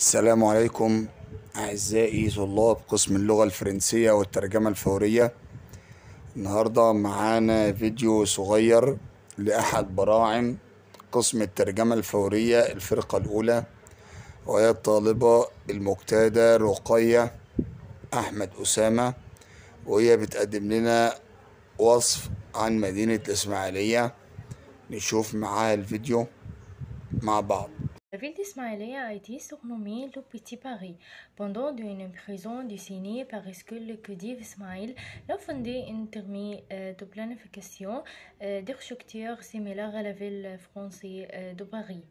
السلام عليكم أعزائي طلاب قسم اللغة الفرنسية والترجمة الفورية. النهاردة معانا فيديو صغير لأحد براعم قسم الترجمة الفورية الفرقة الأولى وهي الطالبة المجتهدة رقية أحمد أسامة وهي بتقدم لنا وصف عن مدينة الإسماعيلية. نشوف معاها الفيديو مع بعض. La ville d'Ismaïlia a été surnommée le Petit Paris. Pendant une prison dessinée par Escule le Khedive Ismaïl, il a fondé une thermie euh, de planification euh, d'architecture similaire à la ville française euh, de Paris.